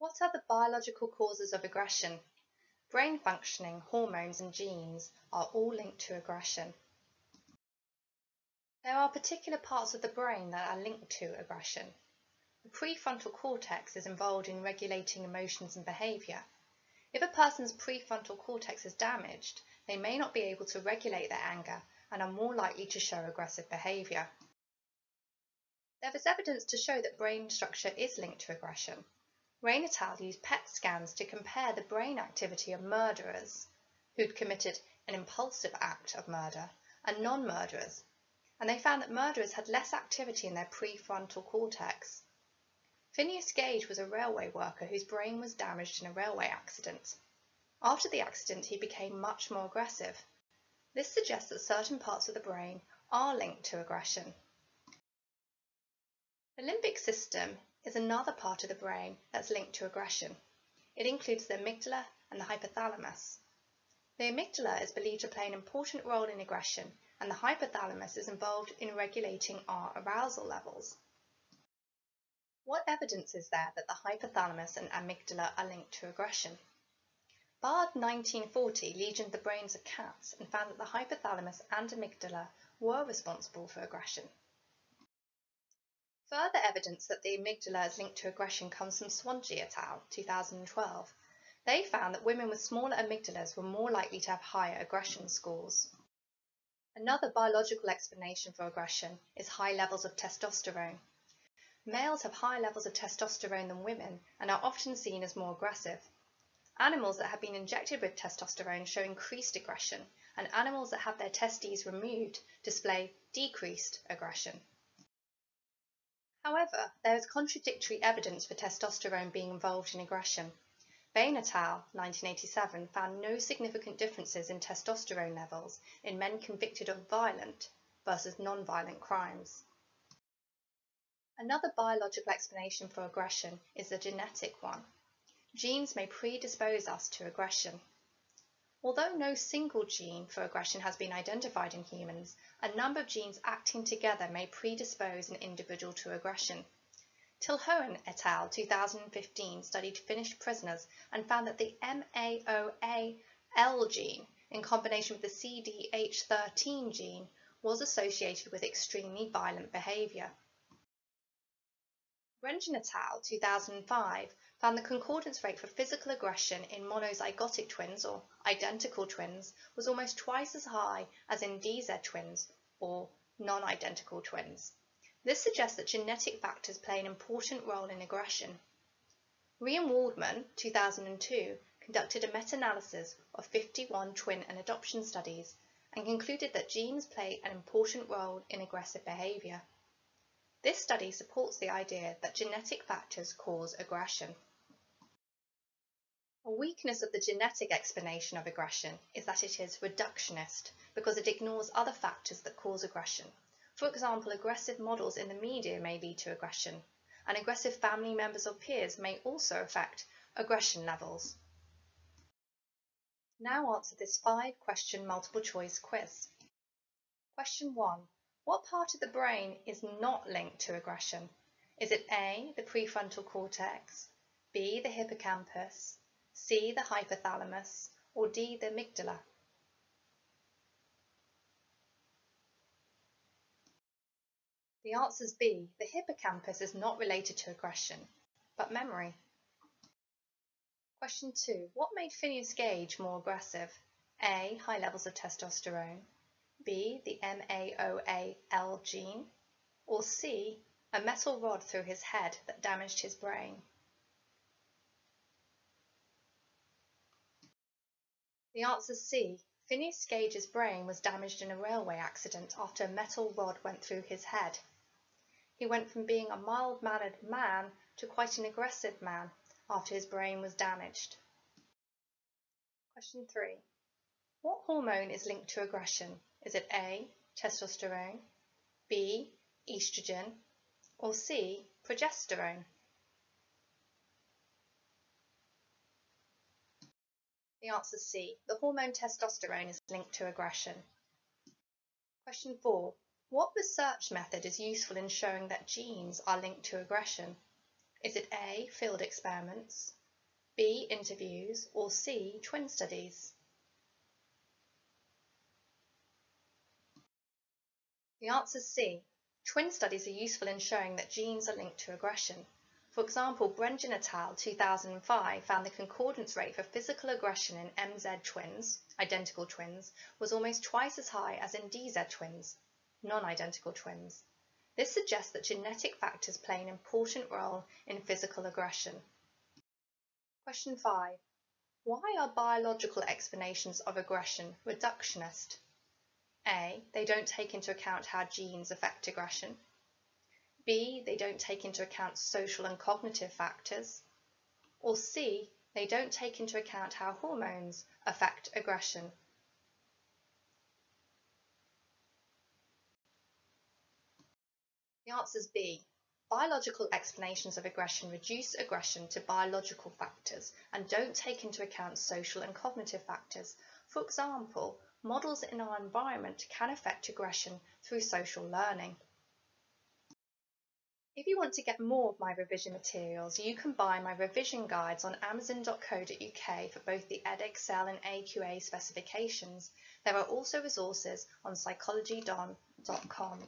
What are the biological causes of aggression? Brain functioning, hormones and genes are all linked to aggression. There are particular parts of the brain that are linked to aggression. The prefrontal cortex is involved in regulating emotions and behaviour. If a person's prefrontal cortex is damaged, they may not be able to regulate their anger and are more likely to show aggressive behaviour. There is evidence to show that brain structure is linked to aggression. Raine used PET scans to compare the brain activity of murderers who'd committed an impulsive act of murder and non-murderers, and they found that murderers had less activity in their prefrontal cortex. Phineas Gage was a railway worker whose brain was damaged in a railway accident. After the accident, he became much more aggressive. This suggests that certain parts of the brain are linked to aggression. The limbic system is another part of the brain that's linked to aggression. It includes the amygdala and the hypothalamus. The amygdala is believed to play an important role in aggression and the hypothalamus is involved in regulating our arousal levels. What evidence is there that the hypothalamus and amygdala are linked to aggression? Bard 1940 lesioned the brains of cats and found that the hypothalamus and amygdala were responsible for aggression. Further evidence that the amygdala is linked to aggression comes from Swanji et al. 2012. They found that women with smaller amygdalas were more likely to have higher aggression scores. Another biological explanation for aggression is high levels of testosterone. Males have higher levels of testosterone than women and are often seen as more aggressive. Animals that have been injected with testosterone show increased aggression, and animals that have their testes removed display decreased aggression. However, there is contradictory evidence for testosterone being involved in aggression. Bain et al. 1987 found no significant differences in testosterone levels in men convicted of violent versus non-violent crimes. Another biological explanation for aggression is the genetic one. Genes may predispose us to aggression. Although no single gene for aggression has been identified in humans, a number of genes acting together may predispose an individual to aggression. Tiihonen et al. 2015 studied Finnish prisoners and found that the MAOAL gene, in combination with the CDH13 gene, was associated with extremely violent behaviour. Brendgen et al. 2005 found the concordance rate for physical aggression in monozygotic twins, or identical twins, was almost twice as high as in DZ twins, or non-identical twins. This suggests that genetic factors play an important role in aggression. And Waldman, 2002, conducted a meta-analysis of 51 twin and adoption studies and concluded that genes play an important role in aggressive behaviour. This study supports the idea that genetic factors cause aggression. A weakness of the genetic explanation of aggression is that it is reductionist because it ignores other factors that cause aggression. For example, aggressive models in the media may lead to aggression, and aggressive family members or peers may also affect aggression levels. Now answer this five question multiple choice quiz. Question 1. What part of the brain is not linked to aggression? Is it A, the prefrontal cortex, B, the hippocampus, C, the hypothalamus, or D, the amygdala? The answer is B. The hippocampus is not related to aggression, but memory. Question 2. What made Phineas Gage more aggressive? A. High levels of testosterone. B. The MAOAL gene, or C. A metal rod through his head that damaged his brain. The answer C. Phineas Gage's brain was damaged in a railway accident after a metal rod went through his head. He went from being a mild-mannered man to quite an aggressive man after his brain was damaged. Question 3. What hormone is linked to aggression? Is it A, testosterone, B, estrogen, or C, progesterone? The answer is C. The hormone testosterone is linked to aggression. Question 4. What research method is useful in showing that genes are linked to aggression? Is it A. Field experiments, B. Interviews, or C. Twin studies? The answer is C. Twin studies are useful in showing that genes are linked to aggression. For example, Brendgen et al. 2005 found the concordance rate for physical aggression in MZ twins, identical twins, was almost twice as high as in DZ twins, non-identical twins. This suggests that genetic factors play an important role in physical aggression. Question 5. Why are biological explanations of aggression reductionist? A. They don't take into account how genes affect aggression. B. They don't take into account social and cognitive factors. Or C. They don't take into account how hormones affect aggression. The answer is B. Biological explanations of aggression reduce aggression to biological factors and don't take into account social and cognitive factors. For example, models in our environment can affect aggression through social learning. If you want to get more of my revision materials, you can buy my revision guides on amazon.co.uk for both the Edexcel and AQA specifications. There are also resources on psychologydon.com.